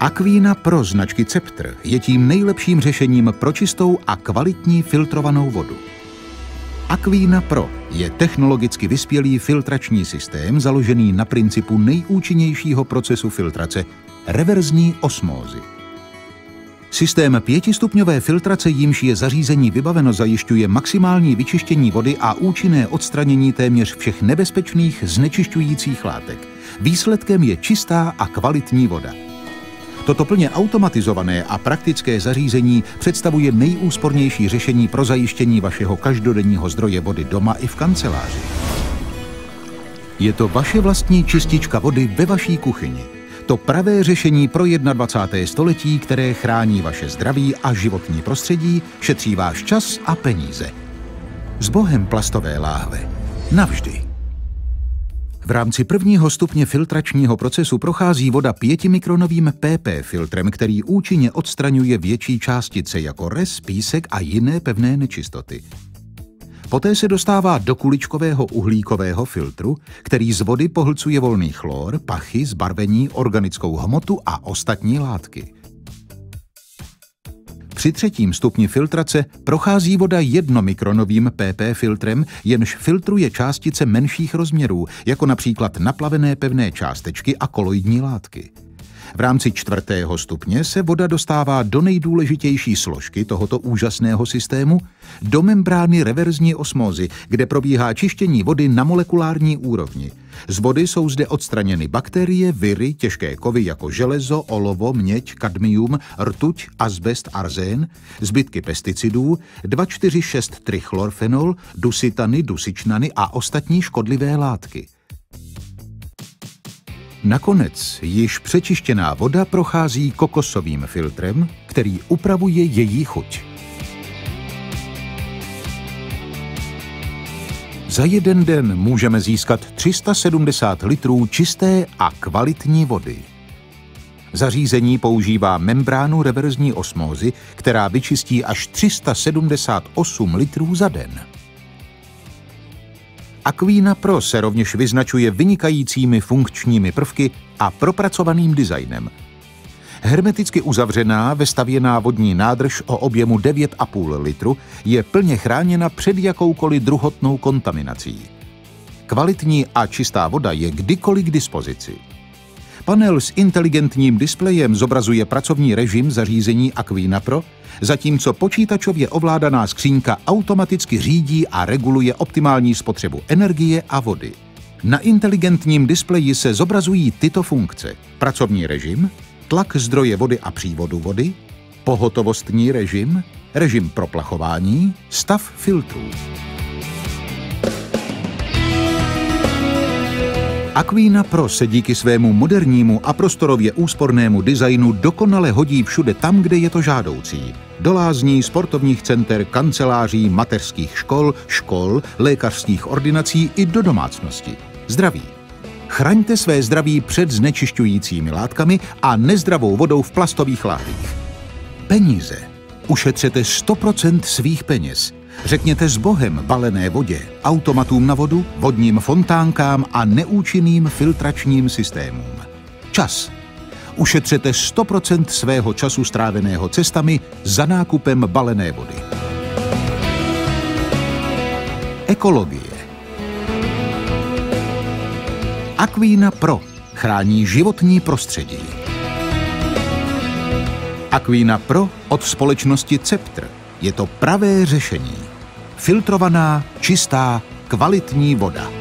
Aquina Pro značky Ceptr je tím nejlepším řešením pro čistou a kvalitní filtrovanou vodu. Aquina Pro je technologicky vyspělý filtrační systém založený na principu nejúčinnějšího procesu filtrace – reverzní osmózy. Systém pětistupňové filtrace, jímž je zařízení vybaveno, zajišťuje maximální vyčištění vody a účinné odstranění téměř všech nebezpečných znečišťujících látek. Výsledkem je čistá a kvalitní voda. Toto plně automatizované a praktické zařízení představuje nejúspornější řešení pro zajištění vašeho každodenního zdroje vody doma i v kanceláři. Je to vaše vlastní čistička vody ve vaší kuchyni. To pravé řešení pro 21. století, které chrání vaše zdraví a životní prostředí, šetří váš čas a peníze. S Bohem plastové láhve. Navždy. V rámci prvního stupně filtračního procesu prochází voda 5-mikronovým PP filtrem, který účinně odstraňuje větší částice jako res, písek a jiné pevné nečistoty. Poté se dostává do kuličkového uhlíkového filtru, který z vody pohlcuje volný chlor, pachy, zbarvení, organickou hmotu a ostatní látky. Při třetím stupni filtrace prochází voda jednomikronovým PP filtrem, jenž filtruje částice menších rozměrů, jako například naplavené pevné částečky a koloidní látky. V rámci čtvrtého stupně se voda dostává do nejdůležitější složky tohoto úžasného systému, do membrány reverzní osmózy, kde probíhá čištění vody na molekulární úrovni. Z vody jsou zde odstraněny bakterie, viry, těžké kovy jako železo, olovo, měď, kadmium, rtuť, azbest, arzén, zbytky pesticidů, 246 trichlorfenol, dusitany, dusičnany a ostatní škodlivé látky. Nakonec již přečištěná voda prochází kokosovým filtrem, který upravuje její chuť. Za jeden den můžeme získat 370 litrů čisté a kvalitní vody. Zařízení používá membránu reverzní osmózy, která vyčistí až 378 litrů za den. Aquina Pro se rovněž vyznačuje vynikajícími funkčními prvky a propracovaným designem. Hermeticky uzavřená vestavěná vodní nádrž o objemu 9,5 litru je plně chráněna před jakoukoliv druhotnou kontaminací. Kvalitní a čistá voda je kdykoliv k dispozici. Panel s inteligentním displejem zobrazuje pracovní režim zařízení Aquina Pro, zatímco počítačově ovládaná skřínka automaticky řídí a reguluje optimální spotřebu energie a vody. Na inteligentním displeji se zobrazují tyto funkce. Pracovní režim, tlak zdroje vody a přívodu vody, pohotovostní režim, režim proplachování, stav filtrů. Aquina Pro se díky svému modernímu a prostorově úspornému designu dokonale hodí všude tam, kde je to žádoucí. Do lázní, sportovních center, kanceláří, mateřských škol, škol, lékařských ordinací i do domácnosti. Zdraví. Chraňte své zdraví před znečišťujícími látkami a nezdravou vodou v plastových láhvích. Peníze. Ušetřete 100% svých peněz – Řekněte s Bohem balené vodě, automatům na vodu, vodním fontánkám a neúčinným filtračním systémům. Čas. Ušetřete 100% svého času stráveného cestami za nákupem balené vody. Ekologie. Aquina Pro chrání životní prostředí. Aquina Pro od společnosti Ceptr je to pravé řešení. Filtrovaná, čistá, kvalitní voda.